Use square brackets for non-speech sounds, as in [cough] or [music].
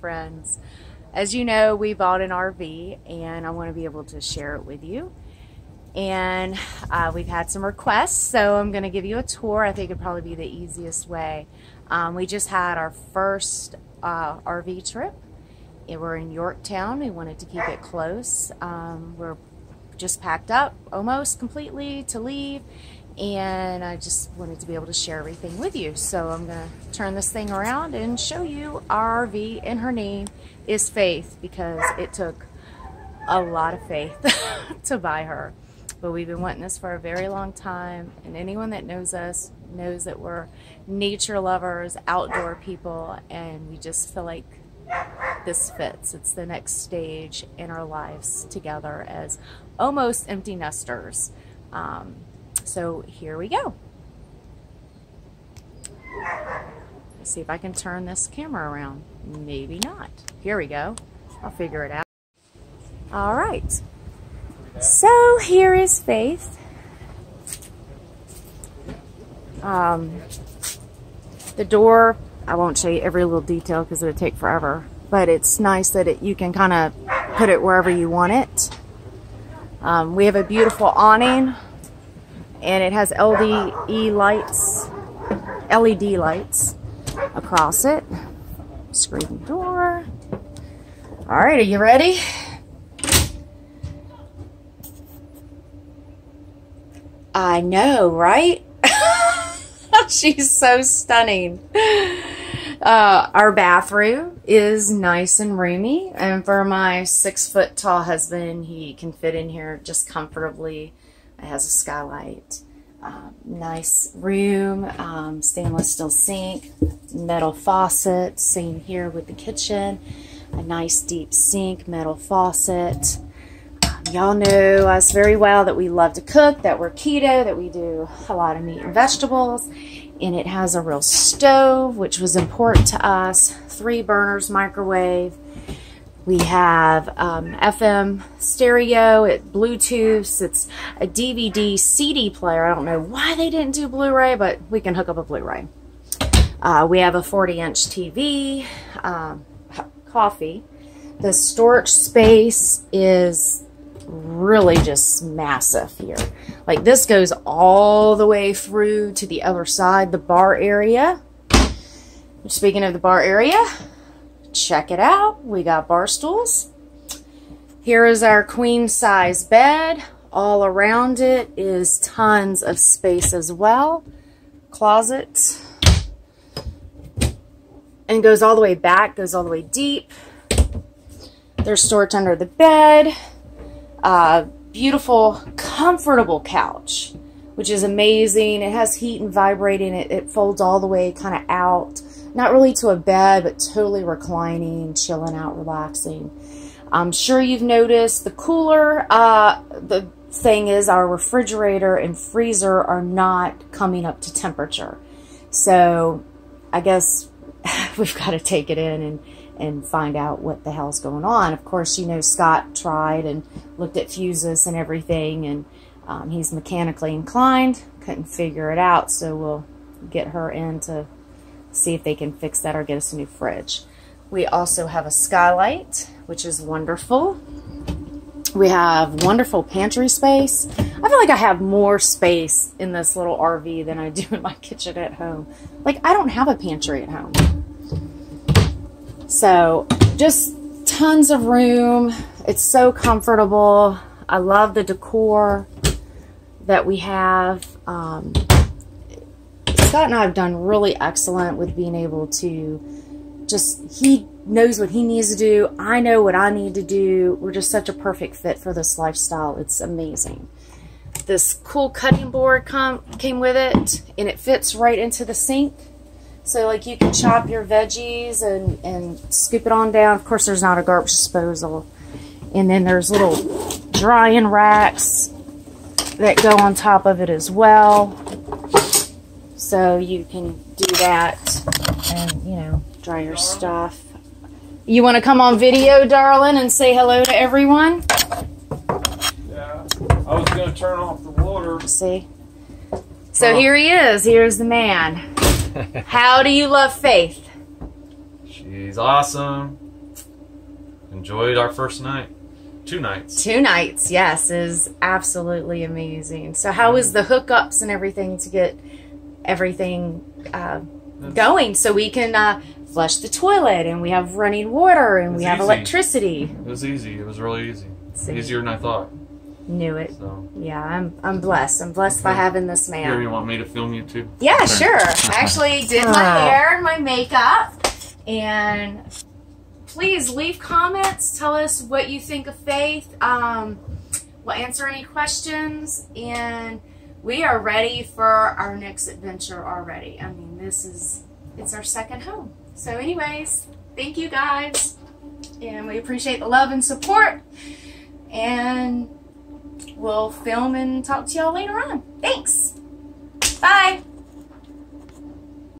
friends. As you know, we bought an RV and I want to be able to share it with you. And uh, we've had some requests, so I'm going to give you a tour. I think it'd probably be the easiest way. Um, we just had our first uh, RV trip. We're in Yorktown. We wanted to keep it close. Um, we're just packed up almost completely to leave and I just wanted to be able to share everything with you. So I'm going to turn this thing around and show you our RV, and her name is Faith because it took a lot of faith [laughs] to buy her. But we've been wanting this for a very long time, and anyone that knows us knows that we're nature lovers, outdoor people, and we just feel like this fits. It's the next stage in our lives together as almost empty nesters. Um, so here we go. Let's see if I can turn this camera around. Maybe not. Here we go. I'll figure it out. All right. So here is Faith. Um, the door, I won't show you every little detail because it would take forever, but it's nice that it, you can kind of put it wherever you want it. Um, we have a beautiful awning and it has LDE lights, LED lights across it. Screen door. All right, are you ready? I know, right? [laughs] She's so stunning. Uh, our bathroom is nice and roomy, and for my six foot tall husband, he can fit in here just comfortably. It has a skylight. Um, nice room, um, stainless steel sink, metal faucet, same here with the kitchen. A nice deep sink, metal faucet. Um, y'all know us very well that we love to cook, that we're keto, that we do a lot of meat and vegetables. And it has a real stove, which was important to us. Three burners, microwave, we have um, FM stereo, it Bluetooth, it's a DVD CD player. I don't know why they didn't do Blu-ray, but we can hook up a Blu-ray. Uh, we have a 40-inch TV, um, coffee. The storage space is really just massive here. Like this goes all the way through to the other side, the bar area. Speaking of the bar area, check it out. We got bar stools. Here is our queen size bed. All around it is tons of space as well. Closet. And goes all the way back, goes all the way deep. There's storage under the bed. Uh, beautiful, comfortable couch, which is amazing. It has heat and vibrating. It, it folds all the way kind of out not really to a bed, but totally reclining, chilling out, relaxing. I'm sure you've noticed the cooler, uh, the thing is our refrigerator and freezer are not coming up to temperature. So I guess [laughs] we've got to take it in and, and find out what the hell's going on. Of course, you know, Scott tried and looked at fuses and everything, and um, he's mechanically inclined, couldn't figure it out, so we'll get her in to see if they can fix that or get us a new fridge. We also have a skylight, which is wonderful. We have wonderful pantry space. I feel like I have more space in this little RV than I do in my [laughs] kitchen at home. Like, I don't have a pantry at home. So, just tons of room. It's so comfortable. I love the decor that we have. Um, Scott and I have done really excellent with being able to just, he knows what he needs to do. I know what I need to do. We're just such a perfect fit for this lifestyle. It's amazing. This cool cutting board come, came with it, and it fits right into the sink. So, like, you can chop your veggies and, and scoop it on down. Of course, there's not a garbage disposal. And then there's little drying racks that go on top of it as well. So you can do that and, you know, dry your stuff. You want to come on video, darling, and say hello to everyone? Yeah. I was going to turn off the water. See? So here he is. Here's the man. [laughs] How do you love Faith? She's awesome. enjoyed our first night. Two nights. Two nights, yes, is absolutely amazing. So, how was the hookups and everything to get everything uh, going so we can uh, flush the toilet and we have running water and we have easy. electricity? It was easy. It was really easy. See. Easier than I thought. Knew it. So, Yeah, I'm I'm blessed. I'm blessed by having this man. here, man. you want me to film you too? Yeah, Okay. sure. I actually did my hair and my makeup. And please leave comments. Tell us what you think of Faith. Um, we'll answer any questions. And we are ready for our next adventure already. I mean, this is, it's our second home. So, anyways, thank you guys. And we appreciate the love and support. And we'll film and talk to y'all later on. Thanks. Bye.